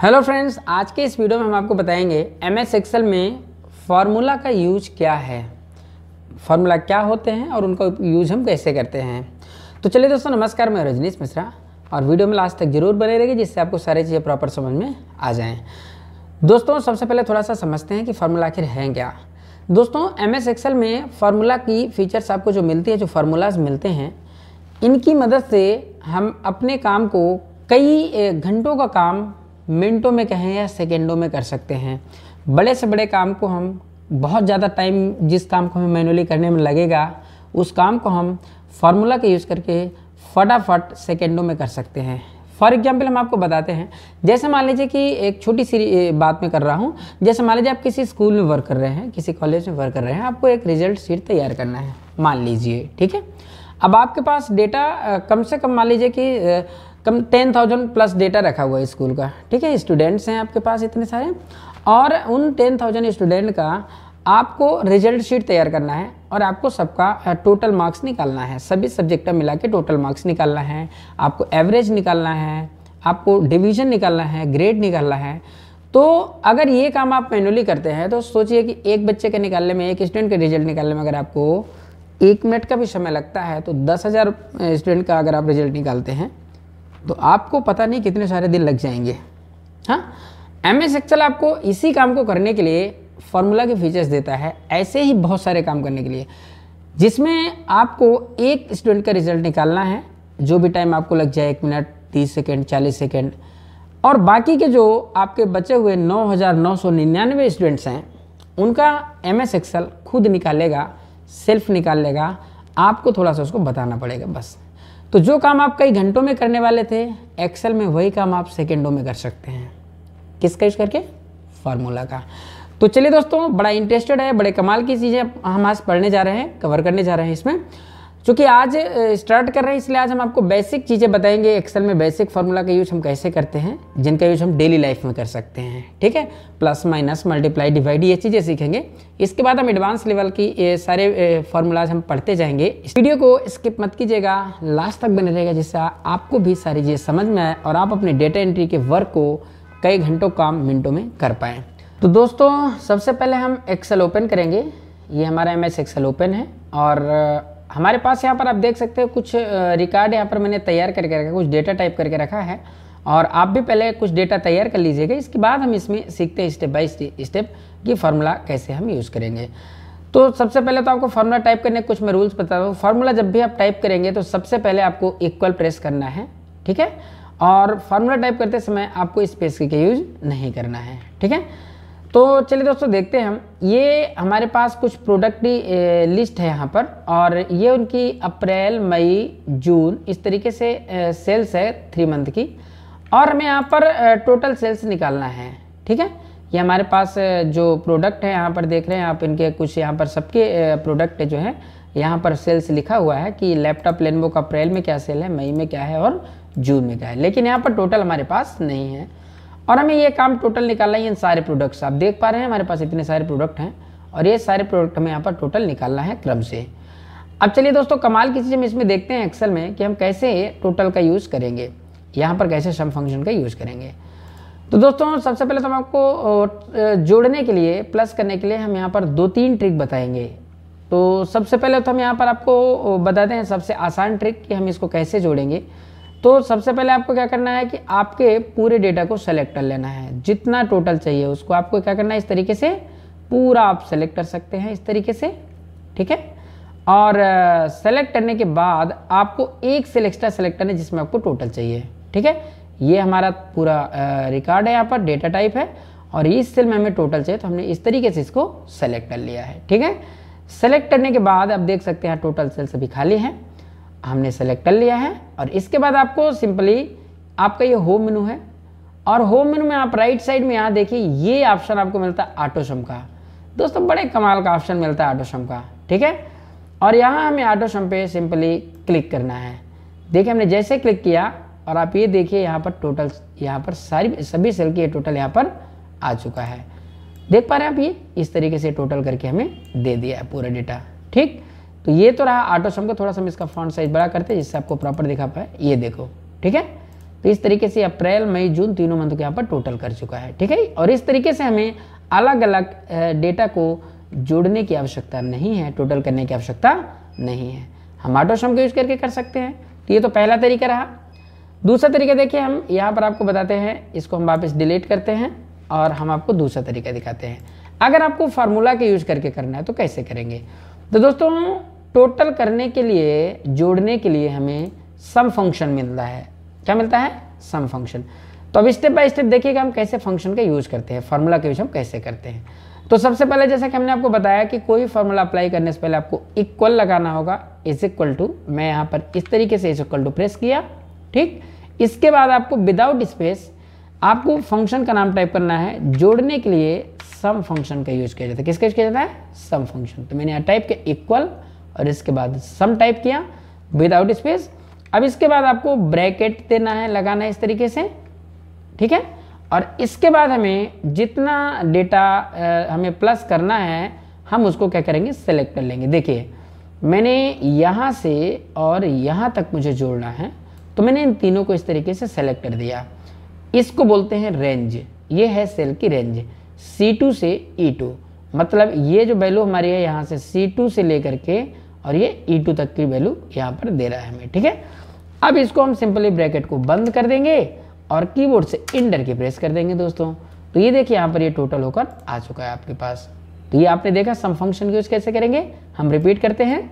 Hello friends आज के इस वीडियो में हम आपको बताएँगे एम एस एक्सल में फार्मूला का यूज़ क्या है? फार्मूला क्या होते हैं और उनका यूज़ हम कैसे करते हैं? तो चलिए दोस्तों, नमस्कार, मैं रजनीश मिश्रा और वीडियो में लास्ट तक ज़रूर बने रहेगी जिससे आपको सारी चीज़ें प्रॉपर समझ में आ जाएँ। दोस्तों, सबसे पहले थोड़ा सा समझते हैं कि फार्मूला आखिर है क्या। दोस्तों एम एस एक्सेल में फार्मूला की फीचर्स आपको जो मिलती है, जो फार्मूलाज मिलते हैं, इनकी मदद से हम अपने काम को कई घंटों का काम मिनटों में कहें या सेकेंडों में कर सकते हैं। बड़े से बड़े काम को हम बहुत ज़्यादा टाइम जिस काम को हमें मैनुअली करने में लगेगा, उस काम को हम फार्मूला का यूज़ करके फटाफट सेकेंडों में कर सकते हैं। फॉर एग्ज़ाम्पल हम आपको बताते हैं, जैसे मान लीजिए कि एक छोटी सी बात मैं कर रहा हूँ, जैसे मान लीजिए आप किसी स्कूल में वर्क कर रहे हैं, किसी कॉलेज में वर्क कर रहे हैं, आपको एक रिज़ल्ट शीट तैयार करना है, मान लीजिए, ठीक है? अब आपके पास डेटा कम से कम मान लीजिए कि कम टेन थाउज़ेंड प्लस डेटा रखा हुआ है स्कूल का। ठीक है स्टूडेंट्स हैं आपके पास इतने सारे। और उन टेन थाउज़ेंड स्टूडेंट का आपको रिज़ल्ट शीट तैयार करना है और आपको सबका टोटल मार्क्स निकालना है। सभी सब्जेक्ट का मिला के टोटल मार्क्स निकालना है। आपको एवरेज निकालना है। आपको डिवीज़न निकालना है। ग्रेड निकालना है। तो अगर ये काम आप मैनुअली करते हैं तो सोचिए कि एक बच्चे के निकालने में, एक स्टूडेंट के रिज़ल्ट निकालने में अगर आपको एक मिनट का भी समय लगता है तो दस हज़ार स्टूडेंट का अगर आप रिज़ल्ट निकालते हैं तो आपको पता नहीं कितने सारे दिन लग जाएँगे। हाँ? एम एस एक्चल आपको इसी काम को करने के लिए फॉर्मूला के फीचर्स देता है, ऐसे ही बहुत सारे काम करने के लिए। जिसमें आपको एक स्टूडेंट का रिज़ल्ट निकालना है, जो भी टाइम आपको लग जाए, एक मिनट तीस सेकेंड चालीस सेकेंड और बाकी के जो आपके बचे हुए नौ हज़ार नौ सौ निन्यानवे स्टूडेंट्स हैं, उनका एम एस एक्सल खुद निकालेगा सेल्फ निकाल लेगा। आपको थोड़ा सा उसको बताना पड़ेगा, बस। तो जो काम आप कई घंटों में करने वाले थे एक्सेल में वही काम आप सेकेंडों में कर सकते हैं। किसका यूज़ करके? फार्मूला का। तो चलिए दोस्तों, बड़ा इंटरेस्टेड है, बड़े कमाल की चीज़ें हम आज पढ़ने जा रहे हैं कवर करने जा रहे हैं इसमें। चूँकि आज स्टार्ट कर रहे हैं, इसलिए आज हम आपको बेसिक चीज़ें बताएँगे। एक्सेल में बेसिक फार्मूला का यूज़ हम कैसे करते हैं, जिनका यूज़ हम डेली लाइफ में कर सकते हैं, ठीक है? प्लस माइनस मल्टीप्लाई डिवाइड ये चीज़ें सीखेंगे। इसके बाद हम एडवांस लेवल की, ये सारे फार्मूलाज हम पढ़ते जाएँगे। इस वीडियो को स्किप मत कीजिएगा। लास्ट तक बने रहेगा, जिससे आपको भी सारी चीज़ें समझ में आए और आप अपने डेटा एंट्री के वर्क को कई घंटों काम मिनटों में कर पाएँ। तो दोस्तों, सबसे पहले हम एक्सेल ओपन करेंगे। ये हमारा एम एस ओपन है और हमारे पास यहाँ पर आप देख सकते हो कुछ रिकॉर्ड यहाँ पर मैंने तैयार करके रखा कुछ डेटा टाइप करके रखा है। और आप भी पहले कुछ डेटा तैयार कर लीजिएगा। इसके बाद हम इसमें सीखते हैं स्टेप बाय स्टेप कि फार्मूला कैसे हम यूज़ करेंगे। तो सबसे पहले तो आपको फार्मूला टाइप करने के कुछ मैं रूल्स बता दूँ। फार्मूला जब भी आप टाइप करेंगे तो सबसे पहले आपको इक्वल प्रेस करना है, ठीक है? और फार्मूला टाइप करते समय आपको स्पेस की यूज़ नहीं करना है, ठीक है? तो चलिए दोस्तों, देखते हैं हम। ये हमारे पास कुछ प्रोडक्ट लिस्ट है यहाँ पर, और ये उनकी अप्रैल, मई, जून, इस तरीके से सेल्स है थ्री मंथ की। और हमें यहाँ पर टोटल सेल्स निकालना है, ठीक है? ये हमारे पास जो प्रोडक्ट है, यहाँ पर देख रहे हैं आप, इनके कुछ यहाँ पर सबके प्रोडक्ट जो है, यहाँ पर सेल्स लिखा हुआ है कि लैपटॉप लेनबो का अप्रैल में क्या सेल है, मई में क्या है और जून में क्या है। लेकिन यहाँ पर टोटल हमारे पास नहीं है। और हमें ये काम टोटल निकालना है इन सारे प्रोडक्ट्स आप देख पा रहे हैं, हमारे पास इतने सारे प्रोडक्ट हैं और ये सारे प्रोडक्ट हमें यहाँ पर टोटल निकालना है क्रम से। अब चलिए दोस्तों, कमाल की चीज़ हम इसमें देखते हैं एक्सेल में कि हम कैसे टोटल का यूज़ करेंगे। यहाँ पर कैसे सम फ़ंक्शन का यूज़ करेंगे। तो दोस्तों, सबसे पहले तो हम आपको जोड़ने के लिए प्लस करने के लिए हम यहाँ पर दो तीन ट्रिक बताएँगे। तो सबसे पहले तो हम यहाँ पर आपको बताते हैं सबसे आसान ट्रिक कि हम इसको कैसे जोड़ेंगे। तो सबसे पहले आपको क्या करना है कि आपके पूरे डेटा को सेलेक्ट कर लेना है। जितना टोटल चाहिए उसको आपको क्या करना है, इस तरीके से पूरा आप सेलेक्ट कर सकते हैं, इस तरीके से, ठीक है? और सेलेक्ट करने के बाद आपको एक सेल एक्स्ट्रा सेलेक्ट करना है जिसमें आपको टोटल चाहिए, ठीक है? ये हमारा पूरा रिकॉर्ड है यहाँ पर डेटा टाइप है। और इस सेल में हमें टोटल चाहिए तो हमने इस तरीके से इसको सेलेक्ट कर लिया है, ठीक है? सेलेक्ट करने के बाद आप देख सकते हैं टोटल सेल सभी खाली हैं। हमने सेलेक्ट कर लिया है और इसके बाद आपको सिंपली आपका ये होम मेनू है। और होम मेनू में आप राइट साइड में यहाँ देखिए, ये ऑप्शन आपको मिलता है ऑटो सम का। दोस्तों, बड़े कमाल का ऑप्शन मिलता है ऑटो सम का, ठीक है? और यहाँ हमें ऑटो सम पे सिंपली क्लिक करना है। देखिए, हमने जैसे क्लिक किया और आप ये देखिए, यहाँ पर टोटल यहाँ पर सारी, सभी सेल की टोटल यहाँ पर आ चुका है। देख पा रहे हैं आप ये? इस तरीके से टोटल करके हमें दे दिया है पूरा डेटा ठीक? तो ये तो रहा ऑटो सम का, थोड़ा सा हम इसका फॉन्ट साइज़ बड़ा करते हैं, जिससे आपको प्रॉपर दिखा पाए। ये देखो, ठीक है? तो इस तरीके से अप्रैल, मई, जून तीनों मंथ को यहाँ पर टोटल कर चुका है, ठीक है? और इस तरीके से हमें अलग अलग डेटा को जोड़ने की आवश्यकता नहीं है टोटल करने की आवश्यकता नहीं है। हम ऑटोसम का यूज़ करके कर सकते हैं। तो ये तो पहला तरीका रहा। दूसरा तरीका देखिए, हम यहाँ पर आपको बताते हैं, इसको हम वापस डिलीट करते हैं और हम आपको दूसरा तरीका दिखाते हैं। अगर आपको फार्मूला के यूज़ करके करना है तो कैसे करेंगे? तो दोस्तों टोटल करने के लिए, जोड़ने के लिए हमें सम फ़ंक्शन मिलता है। क्या मिलता है? Sum function. तो अब स्टेप बाय स्टेप देखिएगा हम कैसे फ़ंक्शन का यूज़ करते हैं फार्मूला का यूज़ हम कैसे करते हैं। तो सबसे पहले जैसा कि हमने आपको बताया कि कोई फार्मूला अप्लाई करने से पहले आपको इक्वल लगाना होगा इज़ इक्वल टू मैं यहाँ पर इस तरीके से इज़ इक्वल टू प्रेस किया, ठीक? इसके बाद आपको विदाउट स्पेस आपको फ़ंक्शन का नाम टाइप करना है, जोड़ने के लिए सम फ़ंक्शन का यूज़ किया जाता है। किसका यूज़ किया जाता है? सम फ़ंक्शन तो मैंने यहाँ टाइप किया इक्वल और इसके बाद सम टाइप किया विदाउट स्पेस अब इसके बाद आपको ब्रैकेट देना है, लगाना है इस तरीके से, ठीक है? और इसके बाद हमें जितना डेटा हमें प्लस करना है, हम उसको क्या करेंगे? सेलेक्ट कर लेंगे। देखिए, मैंने यहाँ से और यहाँ तक मुझे जोड़ना है तो मैंने इन तीनों को इस तरीके से सेलेक्ट कर दिया। इसको बोलते हैं रेंज ये है सेल की रेंज C2 से E2 मतलब ये जो वैल्यू हमारी है यहाँ से C2 से लेकर के और ये E2 तक की वैल्यू यहाँ पर दे रहा है हमें, ठीक है? अब इसको हम सिंपली ब्रैकेट को बंद कर देंगे और कीबोर्ड से इंटर की प्रेस कर देंगे दोस्तों। तो ये देखिए यहाँ पर ये टोटल होकर आ चुका है आपके पास। तो ये आपने देखा सम फ़ंक्शन यूज़ कैसे करेंगे? हम रिपीट करते हैं।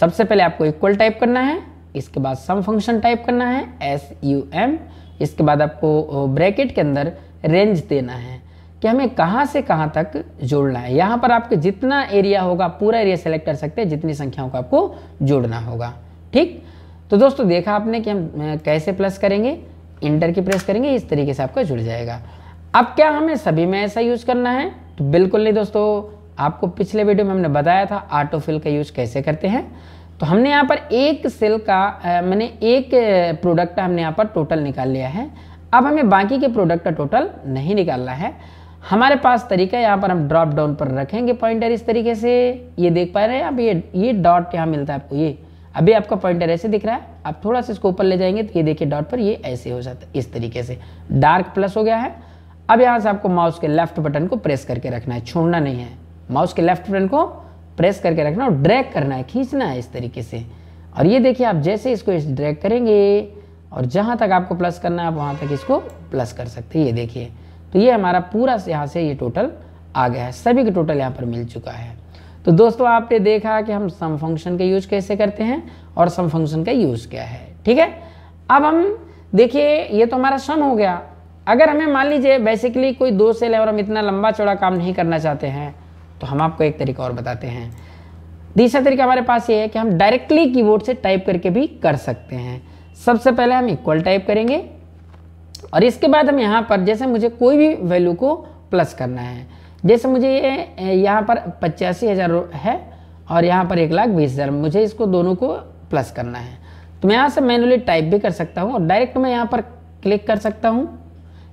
सबसे पहले आपको इक्वल टाइप करना है, इसके बाद सम फ़ंक्शन टाइप करना है एस यू एम इसके बाद आपको ब्रैकेट के अंदर रेंज देना है। कि हमें कहाँ से कहाँ तक जोड़ना है? यहाँ पर आपके जितना एरिया होगा, पूरा एरिया सेलेक्ट कर सकते हैं, जितनी संख्याओं को आपको जोड़ना होगा। ठीक? तो दोस्तों, देखा आपने कि हम कैसे प्लस करेंगे? इंटर की प्रेस करेंगे, इस तरीके से आपका जुड़ जाएगा। अब क्या हमें सभी में ऐसा यूज़ करना है? तो बिल्कुल नहीं दोस्तों। आपको पिछले वीडियो में हमने बताया था ऑटोफिल का यूज़ कैसे करते हैं। तो हमने यहाँ पर एक सेल का मैंने एक प्रोडक्ट हमने यहाँ पर टोटल निकाल लिया है। अब हमें बाकी के प्रोडक्ट का टोटल नहीं निकालना है। हमारे पास तरीका है, यहाँ पर हम ड्रॉप डाउन पर रखेंगे पॉइंटर इस तरीके से। ये देख पा रहे हैं अब ये ये डॉट यहाँ मिलता है आपको, ये। अभी आपका पॉइंटर ऐसे दिख रहा है, आप थोड़ा सा इसको ऊपर ले जाएँगे तो ये देखिए डॉट पर ये ऐसे हो जाता है, इस तरीके से। डार्क प्लस हो गया है। अब यहाँ से आपको माउस के लेफ़्ट बटन को प्रेस करके रखना है, छोड़ना नहीं है। माउस के लेफ़्ट बटन को प्रेस करके रखना और ड्रैग करना है, खींचना है इस तरीके से। और ये देखिए, आप जैसे इसको इस ड्रैग करेंगे, और जहाँ तक आपको प्लस करना है, आप वहाँ तक इसको प्लस कर सकते हैं। ये देखिए तो ये हमारा पूरा यहाँ से ये टोटल आ गया है। सभी का टोटल यहाँ पर मिल चुका है। तो दोस्तों, आपने देखा कि हम सम फ़ंक्शन का यूज़ कैसे करते हैं और सम फ़ंक्शन का यूज़ क्या है, ठीक है? अब हम देखिए, ये तो हमारा सम हो गया। अगर हमें मान लीजिए बेसिकली कोई दो सेल है और हम इतना लंबा चौड़ा काम नहीं करना चाहते हैं तो हम आपको एक तरीका और बताते हैं। तीसरा तरीका हमारे पास ये है कि हम डायरेक्टली कीबोर्ड से टाइप करके भी कर सकते हैं। सबसे पहले हम इक्वल टाइप करेंगे। और इसके बाद हम यहाँ पर, जैसे मुझे कोई भी वैल्यू को प्लस करना है, जैसे मुझे ये यहाँ पर पचासी हज़ार है और यहाँ पर एक लाख बीस हज़ार, मुझे इसको दोनों को प्लस करना है। तो मैं यहाँ से मैनुअली टाइप भी कर सकता हूँ और डायरेक्ट मैं यहाँ पर क्लिक कर सकता हूँ।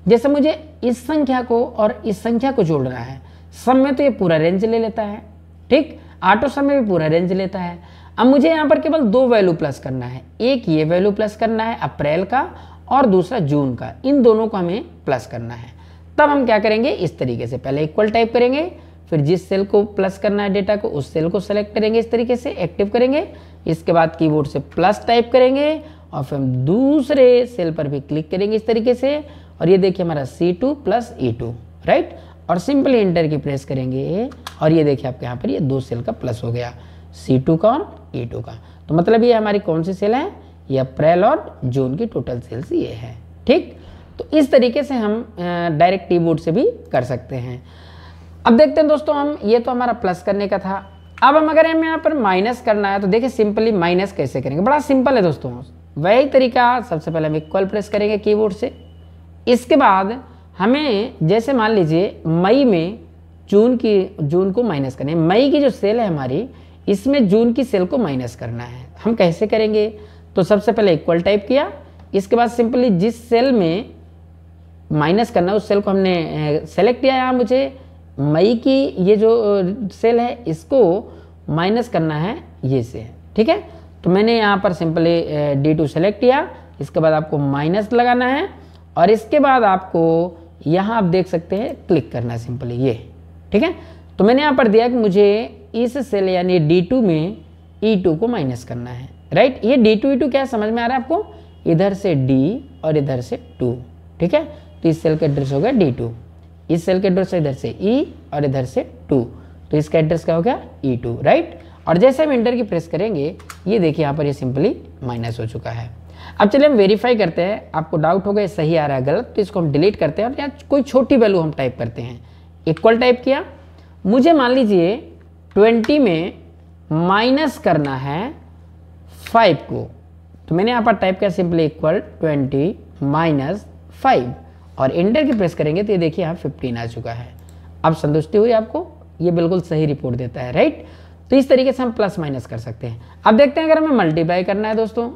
जैसे मुझे इस संख्या को और इस संख्या को जोड़ना है सब में तो ये पूरा रेंज ले लेता है, ठीक? ऑटो सब में भी पूरा रेंज लेता है। अब मुझे यहाँ पर केवल दो वैल्यू प्लस करना है, एक ये वैल्यू प्लस करना है, अप्रैल का और दूसरा जून का। इन दोनों को हमें प्लस करना है। तब हम क्या करेंगे? इस तरीके से। पहले इक्वल टाइप करेंगे, फिर जिस सेल को प्लस करना है डेटा को, उस सेल को सेलेक्ट करेंगे इस तरीके से एक्टिव करेंगे। इसके बाद कीबोर्ड से प्लस टाइप करेंगे और फिर हम दूसरे सेल पर भी क्लिक करेंगे इस तरीके से। और ये देखिए हमारा C two plus E two right और सिंपली इंटर की प्रेस करेंगे। और ये देखिए आपके यहाँ पर ये दो सेल का प्लस हो गया सी टू का और ई टू का। तो मतलब ये हमारी कौन सी सेल है? ये अप्रैल और जून की टोटल सेल्स ये है, ठीक? तो इस तरीके से हम डायरेक्ट कीबोर्ड से भी कर सकते हैं। अब देखते हैं दोस्तों हम, ये तो हमारा प्लस करने का था। अब हम अगर हमें यहाँ पर माइनस करना है तो देखिए सिंपली माइनस कैसे करेंगे? बड़ा सिंपल है दोस्तों। वही तरीका सबसे पहले हम इक्वल प्रेस करेंगे कीबोर्ड से। इसके बाद हमें जैसे मान लीजिए मई में जून की, जून को माइनस करना है। मई की जो सेल है हमारी, इसमें जून की सेल को माइनस करना है। हम कैसे करेंगे? तो सबसे पहले इक्वल टाइप किया। इसके बाद सिंपली जिस सेल में माइनस करना उस सेल को हमने सेलेक्ट किया यहाँ मुझे। मई की ये जो सेल है, इसको माइनस करना है ये से, ठीक है? तो मैंने यहाँ पर सिंपली डी टू सेलेक्ट किया। इसके बाद आपको माइनस लगाना है और इसके बाद आपको यहाँ आप देख सकते हैं क्लिक करना है सिंपली ये, ठीक है? तो मैंने यहाँ पर दिया कि मुझे इस सेल यानी डी टू में ई टू को माइनस करना है। राइट ये D2 E2 क्या समझ में आ रहा है आपको? इधर से डी और इधर से टू ठीक है? तो इस सेल का एड्रेस हो गया D2 इस सेल का एड्रेस इधर से E और इधर से टू तो इसका एड्रेस क्या हो गया? ई टू राइट और जैसे हम इंटर की प्रेस करेंगे, ये देखिए यहाँ पर ये सिंपली माइनस हो चुका है। अब चलिए हम वेरीफाई करते हैं। आपको डाउट होगा, ये सही आ रहा है, गलत। तो इसको हम डिलीट करते हैं और या कोई छोटी वैल्यू हम टाइप करते हैं। इक्वल टाइप किया। मुझे मान लीजिए 20 में माइनस करना है 5 को। तो मैंने यहाँ पर टाइप किया सिंपली इक्वल 20 माइनस फाइव और इंटर की प्रेस करेंगे तो ये देखिए यहाँ 15 आ चुका है। अब संतुष्टि हुई आपको? ये बिल्कुल सही रिपोर्ट देता है राइट तो इस तरीके से हम प्लस माइनस कर सकते हैं। अब देखते हैं अगर हमें मल्टीप्लाई करना है दोस्तों।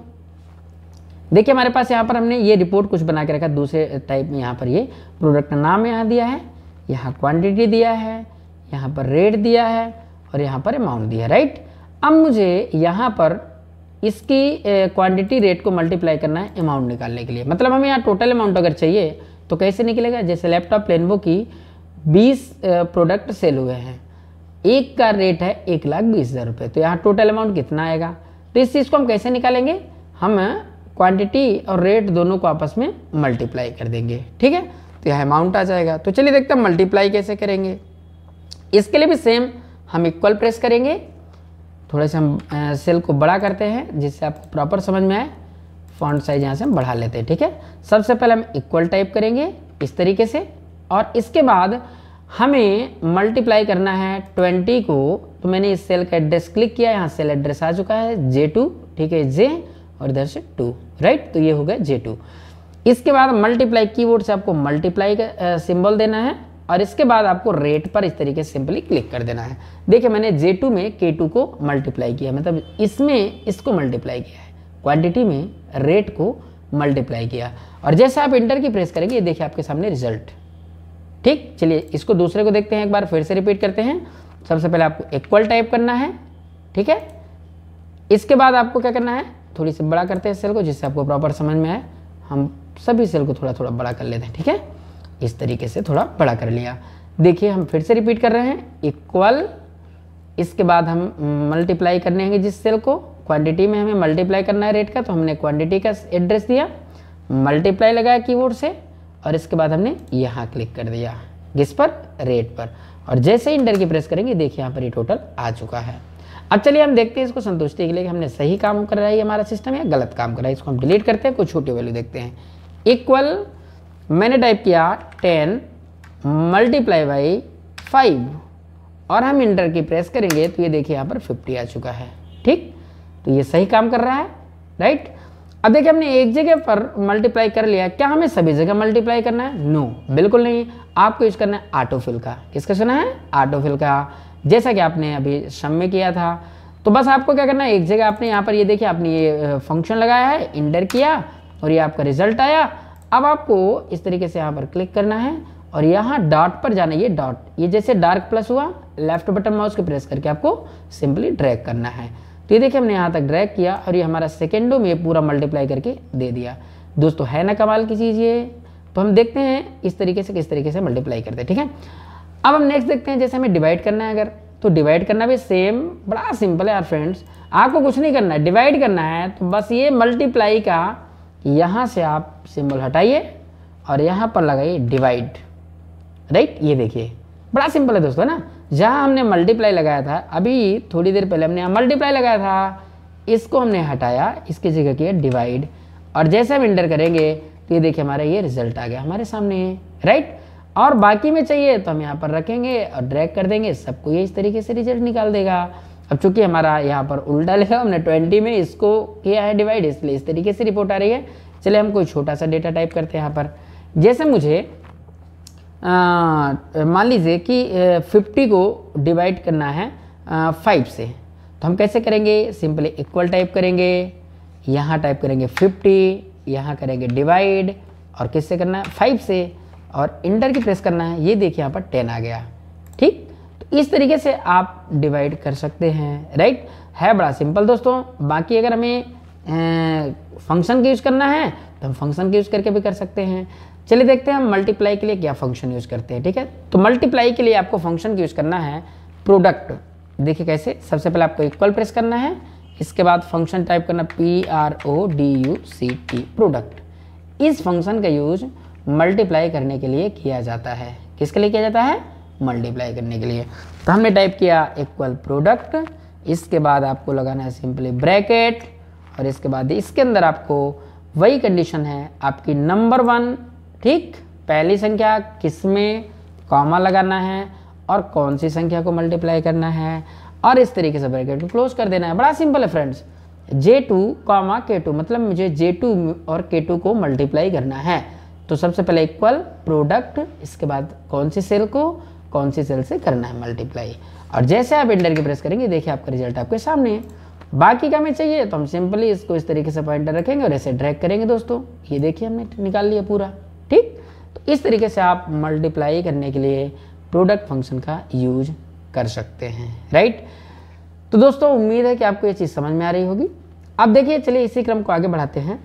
देखिए हमारे पास यहाँ पर हमने ये रिपोर्ट कुछ बना के रखा, दूसरे टाइप में यहाँ पर ये प्रोडक्ट का नाम यहाँ दिया है। यहाँ क्वांटिटी दिया है, यहाँ पर रेट दिया है और यहाँ पर अमाउंट दिया राइट अब मुझे यहाँ पर इसकी क्वांटिटी रेट को मल्टीप्लाई करना है अमाउंट निकालने के लिए। मतलब हमें यहाँ टोटल अमाउंट अगर चाहिए तो कैसे निकलेगा? जैसे लैपटॉप लेनवो की 20 प्रोडक्ट सेल हुए हैं। एक का रेट है एक लाख बीस हज़ार रुपये तो यहाँ टोटल अमाउंट कितना आएगा? तो इस चीज़ को हम कैसे निकालेंगे? हम क्वांटिटी और रेट दोनों को आपस में मल्टीप्लाई कर देंगे। ठीक है? तो यह अमाउंट आ जाएगा। तो चलिए देखते हैं मल्टीप्लाई कैसे करेंगे। इसके लिए भी सेम हम इक्वल प्रेस करेंगे। थोड़े से हम सेल को बड़ा करते हैं, जिससे आपको प्रॉपर समझ में आए फॉन्ट साइज़ यहाँ से हम बढ़ा लेते हैं, ठीक है? सबसे पहले हम इक्वल टाइप करेंगे इस तरीके से, और इसके बाद हमें मल्टीप्लाई करना है ट्वेंटी को। तो मैंने इस सेल का एड्रेस क्लिक किया, यहाँ सेल एड्रेस आ चुका है जे टू ठीक है? जे और इधर से टू राइट तो ये हो गया जे टू इसके बाद मल्टीप्लाई कीबोर्ड से आपको मल्टीप्लाई का सिंबल देना है। और इसके बाद आपको रेट पर इस तरीके से सिंपली क्लिक कर देना है। देखिए, मैंने जे टू में के टू को मल्टीप्लाई किया मतलब इसमें इसको मल्टीप्लाई किया है। क्वांटिटी में रेट को मल्टीप्लाई किया। और जैसे आप इंटर की प्रेस करेंगे, ये देखिए आपके सामने रिज़ल्ट ठीक? चलिए, इसको दूसरे को देखते हैं एक बार, फिर से रिपीट करते हैं। सबसे पहले आपको इक्वल टाइप करना है। ठीक है? इसके बाद आपको क्या करना है? थोड़ी सी बड़ा करते हैं सेल को, जिससे आपको प्रॉपर समझ में आए। हम सभी सेल को थोड़ा थोड़ा बड़ा कर लेते हैं। ठीक है? इस तरीके से थोड़ा बड़ा कर लिया। देखिए, हम फिर से रिपीट कर रहे हैं। इक्वल इसके बाद हम मल्टीप्लाई करने हैं जिस सेल को। क्वांटिटी में हमें मल्टीप्लाई करना है रेट का तो हमने क्वांटिटी का एड्रेस दिया। मल्टीप्लाई लगाया कीबोर्ड से और इसके बाद हमने यहाँ क्लिक कर दिया। किस पर? रेट पर। और जैसे इंटर की प्रेस करेंगे, देखिए यहाँ पर ये टोटल आ चुका है। अब चलिए हम देखते हैं इसको संतुष्टि के लिए कि हमने सही काम कर रहा है हमारा सिस्टम या गलत काम कर रहा है। इसको हम डिलीट करते हैं कुछ छोटी वैल्यू देखते हैं। इक्वल मैंने टाइप किया टेन मल्टीप्लाई बाई फाइव और हम इंटर की प्रेस करेंगे तो ये देखिए यहाँ पर फिफ्टी आ चुका है। ठीक? तो ये सही काम कर रहा है राइट अब देखिए हमने एक जगह पर मल्टीप्लाई कर लिया। क्या हमें सभी जगह मल्टीप्लाई करना है? नो no, बिल्कुल नहीं। आपको यूज़ करना है ऑटोफिल का। किसका सुना है? ऑटोफिल का। जैसा कि आपने अभी शम में किया था। तो बस आपको क्या करना है? एक जगह आपने यहाँ पर ये देखिए आपने ये फ़ंक्शन लगाया है इंटर किया और ये आपका रिज़ल्ट आया। अब आपको इस तरीके से यहाँ पर क्लिक करना है और यहाँ डॉट पर जाना ये डॉट ये जैसे डार्क प्लस हुआ लेफ़्ट बटन माउस को प्रेस करके आपको सिंपली ड्रैग करना है। तो ये देखिए, हमने यहाँ तक ड्रैग किया और ये हमारा सेकेंडो में पूरा मल्टीप्लाई करके दे दिया। दोस्तों, है ना कमाल की चीज़ ये? तो हम देखते हैं इस तरीके से, किस तरीके से मल्टीप्लाई करते हैं, ठीक है? अब हम नेक्स्ट देखते हैं, जैसे हमें डिवाइड करना है अगर तो डिवाइड करना भी सेम बड़ा सिंपल है यार फ्रेंड्स आपको कुछ नहीं करना है डिवाइड करना है तो बस ये मल्टीप्लाई का यहाँ से आप सिंबल हटाइए और यहाँ पर लगाइए डिवाइड राइट ये देखिए। बड़ा सिंपल है दोस्तों, ना? जहाँ हमने मल्टीप्लाई लगाया था, अभी थोड़ी देर पहले हमने यहाँ मल्टीप्लाई लगाया था। इसको हमने हटाया, इसकी जगह किया डिवाइड और जैसे हम इंटर करेंगे तो ये देखिए हमारा ये रिज़ल्ट आ गया हमारे सामने। राइट और बाकी में चाहिए तो हम यहाँ पर रखेंगे और ड्रैग कर देंगे, सबको ये इस तरीके से रिज़ल्ट निकाल देगा। अब चूँकि हमारा यहाँ पर उल्टा लिखा, हमने ट्वेंटी में इसको किया है डिवाइड इसलिए इस तरीके से रिपोर्ट आ रही है। चलिए हम कोई छोटा सा डेटा टाइप करते हैं यहाँ पर। जैसे मुझे मान लीजिए कि फिफ्टी को डिवाइड करना है फाइव से। तो हम कैसे करेंगे? सिंपली इक्वल टाइप करेंगे, यहाँ टाइप करेंगे फिफ्टी यहाँ करेंगे डिवाइड और किससे करना है? फाइव से। और इंटर की प्रेस करना है। ये देखिए यहाँ पर टेन आ गया। ठीक? इस तरीके से आप डिवाइड कर सकते हैं राइट है बड़ा सिंपल दोस्तों। बाकी अगर हमें फ़ंक्शन का यूज़ करना है तो हम फ़ंक्शन का यूज़ करके भी कर सकते हैं। चलिए देखते हैं हम मल्टीप्लाई के लिए क्या फ़ंक्शन यूज़ करते हैं, ठीक है? तो मल्टीप्लाई के लिए आपको फ़ंक्शन का यूज़ करना है प्रोडक्ट देखिए कैसे, सबसे पहले आपको इक्वल प्रेस करना है, इसके बाद फ़ंक्शन टाइप करना P R O D U C T product इस फ़ंक्शन का यूज़ मल्टीप्लाई करने के लिए किया जाता है। किसके लिए किया जाता है? मल्टीप्लाई करने के लिए। तो हमने टाइप किया इक्वल प्रोडक्ट इसके बाद आपको लगाना है सिंपली ब्रैकेट और इसके बाद इसके अंदर आपको वही कंडीशन है, आपकी नंबर वन ठीक? पहली संख्या किसमें कॉमा लगाना है, और कौन सी संख्या को मल्टीप्लाई करना है, और इस तरीके से ब्रैकेट को क्लोज कर देना है। बड़ा सिंपल है friends J two comma K two मतलब मुझे जे टू और के टू को मल्टीप्लाई करना है। तो सबसे पहले इक्वल प्रोडक्ट इसके बाद कौन सी सेल को कौन सी सेल से करना है मल्टीप्लाई और जैसे आप इंटर की प्रेस करेंगे, देखिए आपका रिज़ल्ट आपके सामने है। बाकी का हमें चाहिए? तो हम सिंपली इसको इस तरीके से पॉइंटर रखेंगे और ऐसे ड्रैग करेंगे दोस्तों। ये देखिए हमने निकाल लिया पूरा, ठीक? तो इस तरीके से आप मल्टीप्लाई करने के लिए प्रोडक्ट फ़ंक्शन का यूज़ कर सकते हैं राइट तो दोस्तों, उम्मीद है कि आपको ये चीज़ समझ में आ रही होगी। अब देखिए, चलिए इसी क्रम को आगे बढ़ाते हैं।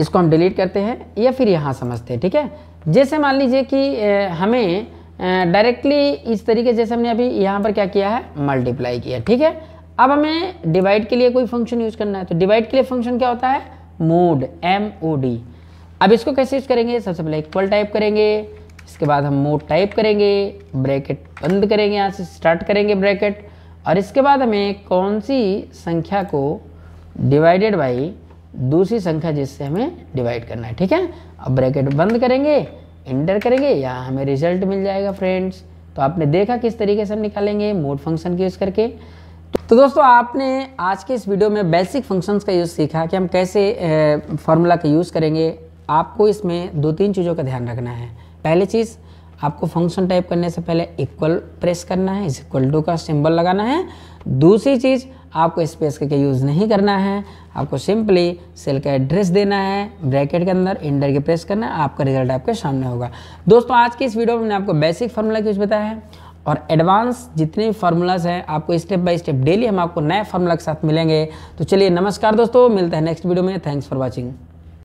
इसको हम डिलीट करते हैं या फिर यहाँ समझते हैं, ठीक है? जैसे मान लीजिए कि हमें डायरेक्टली इस तरीके जैसे हमने अभी यहाँ पर क्या किया है? मल्टीप्लाई किया, ठीक है? अब हमें डिवाइड के लिए कोई फ़ंक्शन यूज़ करना है तो डिवाइड के लिए फ़ंक्शन क्या होता है? मोड एम ओ डी अब इसको कैसे यूज़ करेंगे? सबसे पहले इक्वल टाइप करेंगे, इसके बाद हम मोड टाइप करेंगे ब्रैकेट बंद करेंगे, यहाँ से स्टार्ट करेंगे ब्रैकेट और इसके बाद हमें कौन सी संख्या को डिवाइडेड बाई दूसरी संख्या जिससे हमें डिवाइड करना है, ठीक है? अब ब्रैकेट बंद करेंगे इंटर करेंगे या हमें रिज़ल्ट मिल जाएगा फ्रेंड्स तो आपने देखा किस तरीके से हम निकालेंगे मोड फ़ंक्शन के यूज़ करके। तो दोस्तों, आपने आज के इस वीडियो में बेसिक फ़ंक्शंस का यूज़ सीखा कि हम कैसे फार्मूला का यूज़ करेंगे। आपको इसमें दो तीन चीज़ों का ध्यान रखना है। पहली चीज़, आपको फ़ंक्शन टाइप करने से पहले इक्वल प्रेस करना है इस इक्वल टू का सिंबल लगाना है। दूसरी चीज़ आपको स्पेस करके यूज़ नहीं करना है। आपको सिंपली सेल का एड्रेस देना है। ब्रैकेट के अंदर इंटर के प्रेस करना है। आपका रिज़ल्ट आपके सामने होगा। दोस्तों, आज की इस वीडियो में मैंने आपको बेसिक फार्मूला यूज़ बताया है और एडवांस जितने भी फार्मूलाज हैं, आपको स्टेप बाय स्टेप डेली हम आपको नए फार्मूला के साथ मिलेंगे। तो चलिए नमस्कार दोस्तों, मिलते हैं नेक्स्ट वीडियो में। Thanks for watching